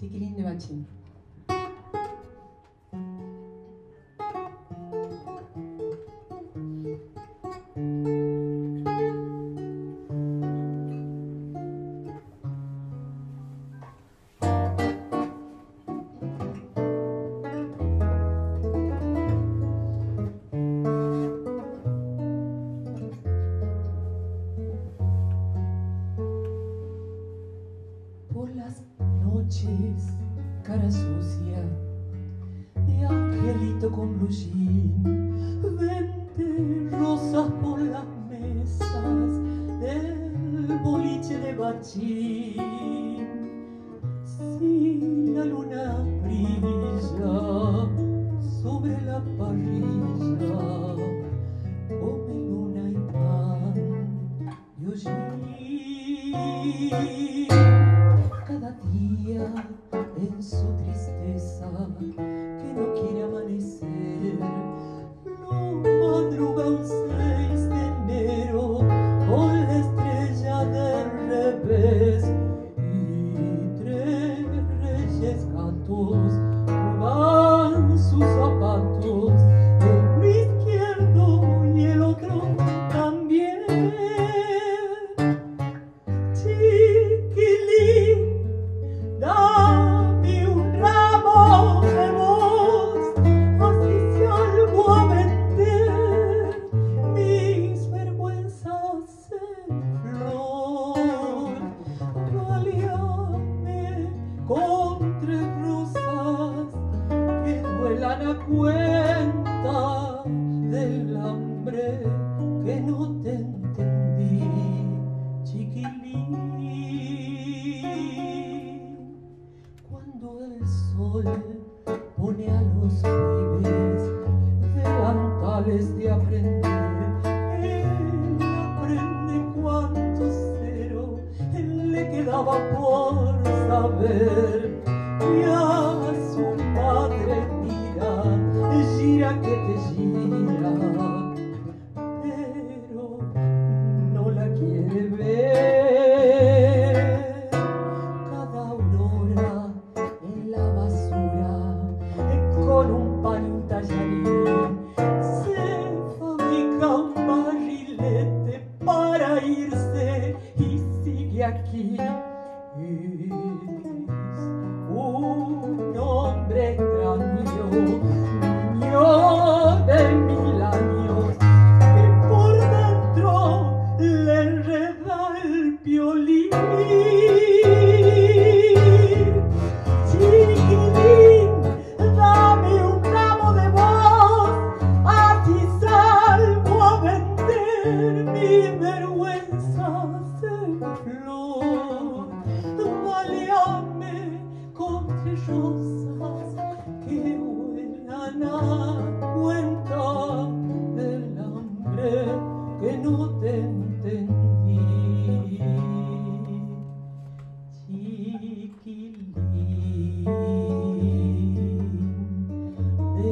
Tekin Innovative. por las noches, cara sucia, de angelito con blue jean. Vente rosas por las mesas del boliche de bachín. Si la luna brilla sobre la parrilla, come luna y pan y en su tristeza. la cuenta del hambre que no te entendí, chiquilín. Cuando el sol pone a los pibes delantales de aprender. き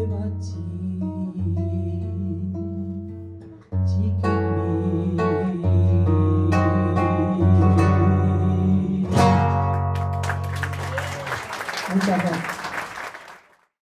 街。